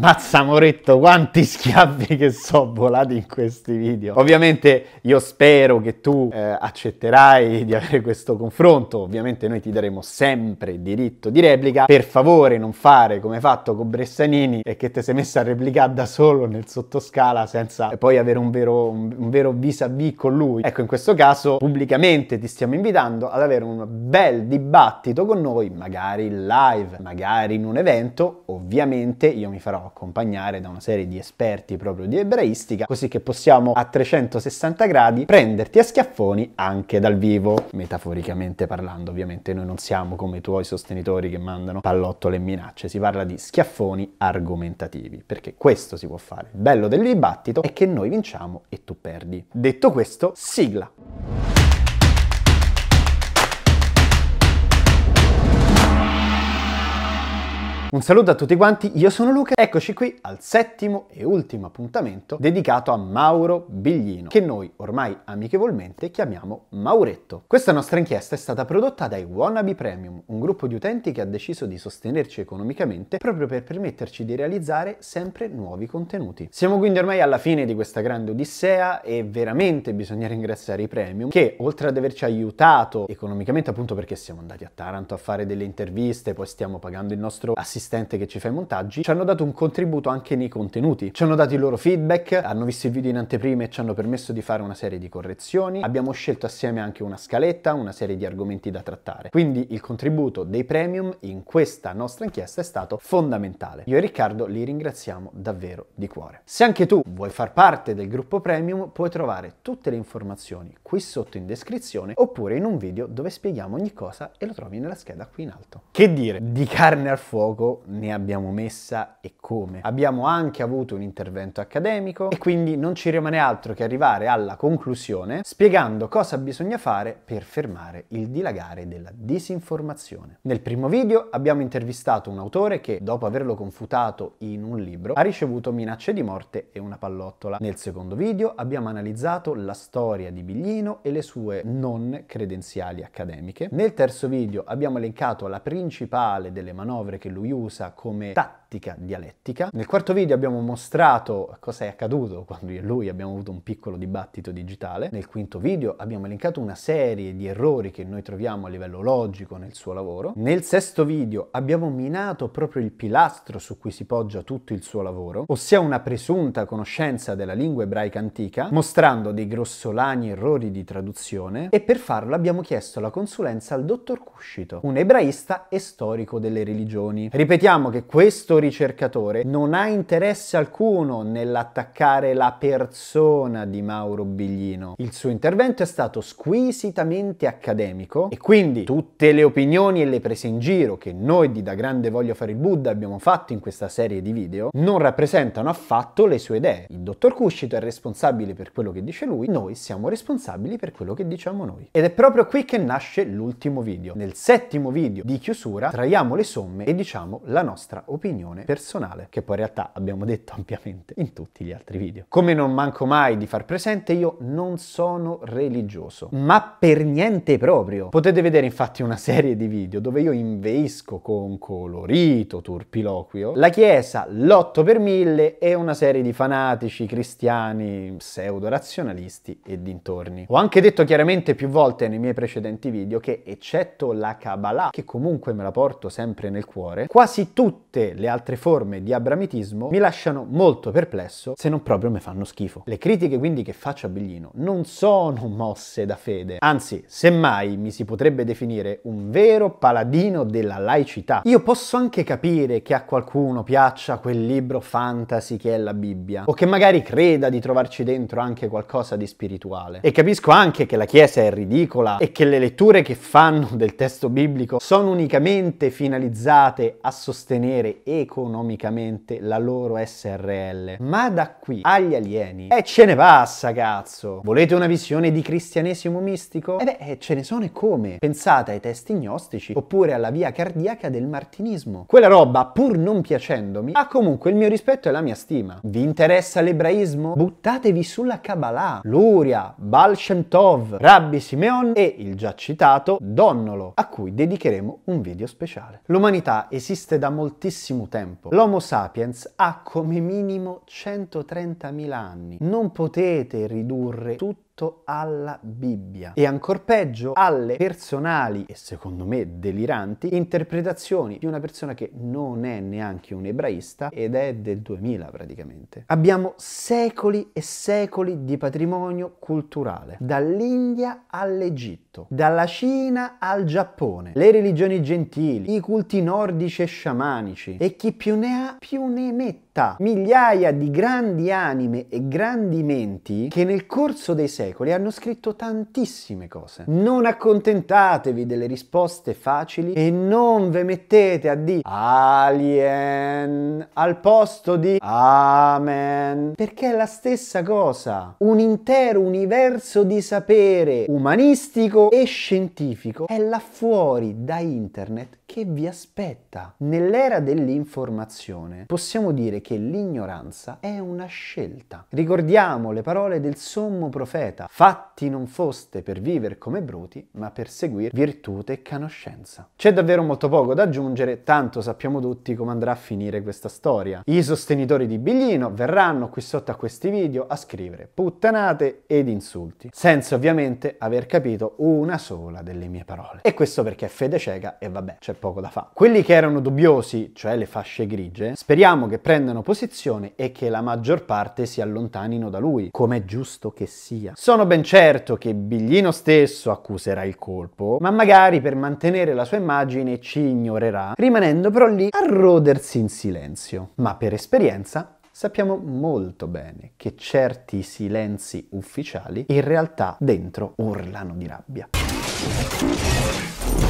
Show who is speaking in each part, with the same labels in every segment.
Speaker 1: Mazza Moretto, quanti schiaffi che so volati in questi video. Ovviamente io spero che tu eh, accetterai di avere questo confronto, ovviamente noi ti daremo sempre diritto di replica. Per favore non fare come hai fatto con Bressanini e che ti sei messa a replicare da solo nel sottoscala senza poi avere un vero, un, un vero vis-à-vis con lui. Ecco, in questo caso pubblicamente ti stiamo invitando ad avere un bel dibattito con noi, magari live, magari in un evento. Ovviamente io mi farò accompagnare da una serie di esperti proprio di ebraistica, così che possiamo a 360 gradi prenderti a schiaffoni anche dal vivo, metaforicamente parlando. Ovviamente noi non siamo come i tuoi sostenitori che mandano pallottole e minacce, si parla di schiaffoni argomentativi, perché questo si può fare. Il bello del dibattito è che noi vinciamo e tu perdi. Detto questo, sigla. Un saluto a tutti quanti, io sono Luca, eccoci qui al settimo e ultimo appuntamento dedicato a Mauro Biglino, che noi ormai amichevolmente chiamiamo Mauretto. Questa nostra inchiesta è stata prodotta dai Wannabe Premium, un gruppo di utenti che ha deciso di sostenerci economicamente proprio per permetterci di realizzare sempre nuovi contenuti. Siamo quindi ormai alla fine di questa grande odissea e veramente bisogna ringraziare i Premium che oltre ad averci aiutato economicamente appunto perché siamo andati a Taranto a fare delle interviste, poi stiamo pagando il nostro assistente assistente che ci fa i montaggi, ci hanno dato un contributo anche nei contenuti. Ci hanno dato i loro feedback, hanno visto il video in anteprima e ci hanno permesso di fare una serie di correzioni. Abbiamo scelto assieme anche una scaletta, una serie di argomenti da trattare. Quindi il contributo dei premium in questa nostra inchiesta è stato fondamentale. Io e Riccardo li ringraziamo davvero di cuore. Se anche tu vuoi far parte del gruppo premium, puoi trovare tutte le informazioni qui sotto in descrizione oppure in un video dove spieghiamo ogni cosa e lo trovi nella scheda qui in alto. Che dire, di carne al fuoco ne abbiamo messa e come. Abbiamo anche avuto un intervento accademico e quindi non ci rimane altro che arrivare alla conclusione spiegando cosa bisogna fare per fermare il dilagare della disinformazione. Nel primo video abbiamo intervistato un autore che dopo averlo confutato in un libro ha ricevuto minacce di morte e una pallottola. Nel secondo video abbiamo analizzato la storia di Biglino e le sue non credenziali accademiche. Nel terzo video abbiamo elencato la principale delle manovre che lui usa come tattica dialettica. Nel quarto video abbiamo mostrato cosa è accaduto quando io e lui abbiamo avuto un piccolo dibattito digitale. Nel quinto video abbiamo elencato una serie di errori che noi troviamo a livello logico nel suo lavoro. Nel sesto video abbiamo minato proprio il pilastro su cui si poggia tutto il suo lavoro, ossia una presunta conoscenza della lingua ebraica antica, mostrando dei grossolani errori di traduzione e per farlo abbiamo chiesto la consulenza al dottor Cuscito, un ebraista e storico delle religioni. Ripetiamo che questo ricercatore non ha interesse alcuno nell'attaccare la persona di Mauro Biglino. Il suo intervento è stato squisitamente accademico e quindi tutte le opinioni e le prese in giro che noi di Da Grande Voglio Fare il Buddha abbiamo fatto in questa serie di video non rappresentano affatto le sue idee. Il dottor Cuscito è responsabile per quello che dice lui, noi siamo responsabili per quello che diciamo noi. Ed è proprio qui che nasce l'ultimo video. Nel settimo video di chiusura traiamo le somme e diciamo la nostra opinione personale, che poi in realtà abbiamo detto ampiamente in tutti gli altri video. Come non manco mai di far presente, io non sono religioso, ma per niente proprio. Potete vedere infatti una serie di video dove io inveisco con colorito turpiloquio la Chiesa, l'8 per 1000 e una serie di fanatici cristiani pseudo-razionalisti e dintorni. Ho anche detto chiaramente più volte nei miei precedenti video che eccetto la Kabbalah, che comunque me la porto sempre nel cuore, quasi tutte le altre forme di abramitismo mi lasciano molto perplesso se non proprio mi fanno schifo. Le critiche quindi che faccio a Biglino non sono mosse da fede, anzi, semmai mi si potrebbe definire un vero paladino della laicità. Io posso anche capire che a qualcuno piaccia quel libro fantasy che è la Bibbia, o che magari creda di trovarci dentro anche qualcosa di spirituale. E capisco anche che la Chiesa è ridicola e che le letture che fanno del testo biblico sono unicamente finalizzate a sostenere economicamente la loro SRL. Ma da qui agli alieni, e ce ne passa cazzo! Volete una visione di cristianesimo mistico? E eh beh, ce ne sono e come? Pensate ai testi gnostici oppure alla via cardiaca del martinismo. Quella roba, pur non piacendomi, ha comunque il mio rispetto e la mia stima. Vi interessa l'ebraismo? Buttatevi sulla Kabbalah, Luria, Baal Shem Tov, Rabbi Simeon e il già citato Donnolo, a cui dedicheremo un video speciale. L'umanità esiste da moltissimo tempo tempo. L'Homo sapiens ha come minimo 130.000 anni. Non potete ridurre tutto alla Bibbia e ancor peggio alle personali e secondo me deliranti interpretazioni di una persona che non è neanche un ebraista ed è del 2000 praticamente. Abbiamo secoli e secoli di patrimonio culturale, dall'India all'Egitto, dalla Cina al Giappone, le religioni gentili, i culti nordici e sciamanici e chi più ne ha più ne mette migliaia di grandi anime e grandi menti che nel corso dei secoli hanno scritto tantissime cose. Non accontentatevi delle risposte facili e non ve mettete a dire alien al posto di amen, perché è la stessa cosa. Un intero universo di sapere umanistico e scientifico è là fuori da internet che vi aspetta. Nell'era dell'informazione possiamo dire che l'ignoranza è una scelta. Ricordiamo le parole del sommo profeta, fatti non foste per vivere come bruti, ma per seguire virtute e conoscenza. C'è davvero molto poco da aggiungere, tanto sappiamo tutti come andrà a finire questa storia. I sostenitori di Biglino verranno qui sotto a questi video a scrivere puttanate ed insulti, senza ovviamente aver capito una sola delle mie parole. E questo perché è fede cieca e vabbè, c'è poco da fare. Quelli che erano dubbiosi, cioè le fasce grigie, speriamo che prendano posizione e che la maggior parte si allontanino da lui, come è giusto che sia. Sono ben certo che Biglino stesso accuserà il colpo, ma magari per mantenere la sua immagine ci ignorerà, rimanendo però lì a rodersi in silenzio. Ma per esperienza sappiamo molto bene che certi silenzi ufficiali in realtà dentro urlano di rabbia.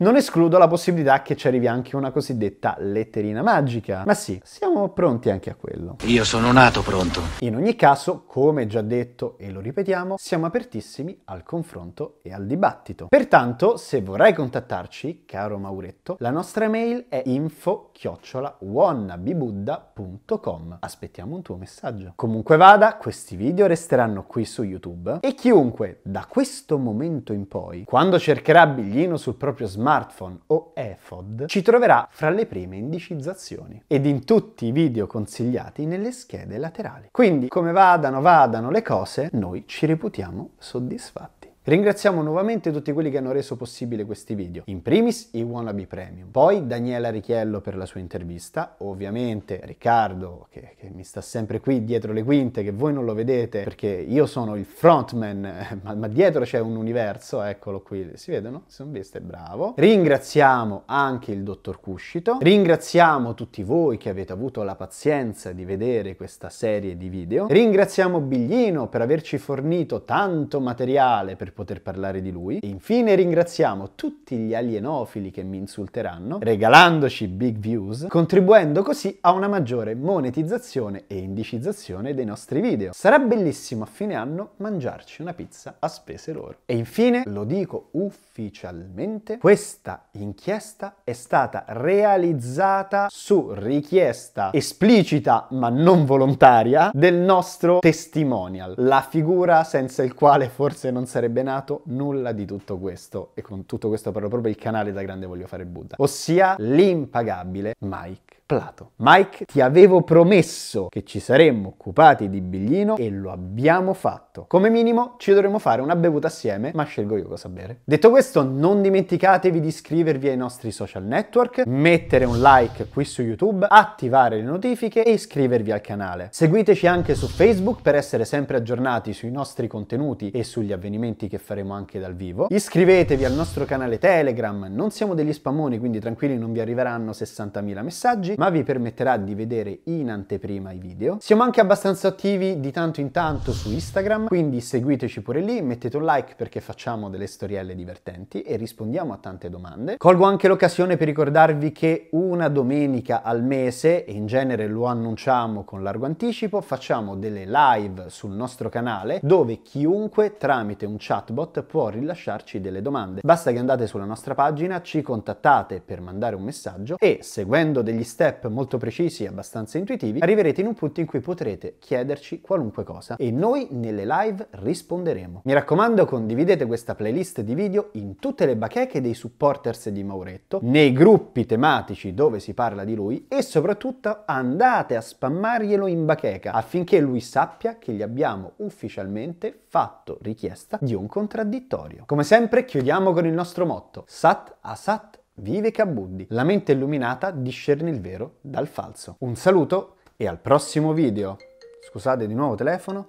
Speaker 1: Non escludo la possibilità che ci arrivi anche una cosiddetta letterina magica, ma sì, siamo pronti anche a quello.
Speaker 2: Io sono nato pronto.
Speaker 1: In ogni caso, come già detto e lo ripetiamo, siamo apertissimi al confronto e al dibattito. Pertanto, se vorrai contattarci, caro Mauretto, la nostra mail è info-wannabibuddha.com. Aspettiamo un tuo messaggio. Comunque vada, questi video resteranno qui su YouTube e chiunque da questo momento in poi, quando cercherà Biglino sul proprio smartphone o eFod, ci troverà fra le prime indicizzazioni ed in tutti i video consigliati nelle schede laterali. Quindi, come vadano, vadano le cose, noi ci reputiamo soddisfatti. Ringraziamo nuovamente tutti quelli che hanno reso possibile questi video. In primis i Wannabe Premium, poi Daniela Richiello per la sua intervista, ovviamente Riccardo che, che, mi sta sempre qui dietro le quinte, che voi non lo vedete perché io sono il frontman, ma, ma dietro c'è un universo, eccolo qui, si vedono? Si sono viste, bravo. Ringraziamo anche il dottor Cuscito, ringraziamo tutti voi che avete avuto la pazienza di vedere questa serie di video, ringraziamo Biglino per averci fornito tanto materiale per poter parlare di lui. E infine ringraziamo tutti gli alienofili che mi insulteranno, regalandoci big views, contribuendo così a una maggiore monetizzazione e indicizzazione dei nostri video. Sarà bellissimo a fine anno mangiarci una pizza a spese loro. E infine, lo dico ufficialmente, questa inchiesta è stata realizzata su richiesta esplicita ma non volontaria del nostro testimonial, la figura senza il quale forse non sarebbe sarebbe nato nulla di tutto questo, e con tutto questo parlo proprio il canale da grande voglio fare Buddha, ossia l'impagabile Mike Plato. Mike, ti avevo promesso che ci saremmo occupati di Biglino e lo abbiamo fatto. Come minimo ci dovremo fare una bevuta assieme, ma scelgo io cosa bere. Detto questo, non dimenticatevi di iscrivervi ai nostri social network, mettere un like qui su YouTube, attivare le notifiche e iscrivervi al canale. Seguiteci anche su Facebook per essere sempre aggiornati sui nostri contenuti e sugli avvenimenti che faremo anche dal vivo. Iscrivetevi al nostro canale Telegram, non siamo degli spammoni, quindi tranquilli non vi arriveranno 60.000 messaggi ma vi permetterà di vedere in anteprima i video. Siamo anche abbastanza attivi di tanto in tanto su Instagram, quindi seguiteci pure lì, mettete un like perché facciamo delle storielle divertenti e rispondiamo a tante domande. Colgo anche l'occasione per ricordarvi che una domenica al mese, e in genere lo annunciamo con largo anticipo, facciamo delle live sul nostro canale dove chiunque tramite un chatbot può rilasciarci delle domande. Basta che andate sulla nostra pagina, ci contattate per mandare un messaggio e seguendo degli step step molto precisi e abbastanza intuitivi, arriverete in un punto in cui potrete chiederci qualunque cosa e noi nelle live risponderemo. Mi raccomando, condividete questa playlist di video in tutte le bacheche dei supporters di Mauretto, nei gruppi tematici dove si parla di lui e soprattutto andate a spammarglielo in bacheca affinché lui sappia che gli abbiamo ufficialmente fatto richiesta di un contraddittorio. Come sempre chiudiamo con il nostro motto, Sat Asat Vive Kabuddi. La mente illuminata discerne il vero dal falso. Un saluto e al prossimo video. Scusate di nuovo telefono.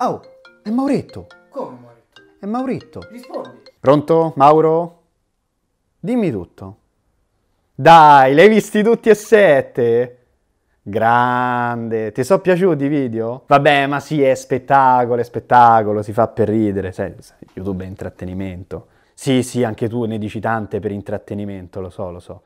Speaker 1: Oh, è Mauretto.
Speaker 2: Come Mauretto?
Speaker 1: È Mauretto.
Speaker 2: Rispondi.
Speaker 1: Pronto, Mauro? Dimmi tutto. Dai, l'hai visti tutti e sette? Grande, ti sono piaciuti i video? Vabbè, ma sì, è spettacolo, è spettacolo, si fa per ridere, sai, YouTube è intrattenimento. Sì, sì, anche tu ne dici tante per intrattenimento, lo so, lo so.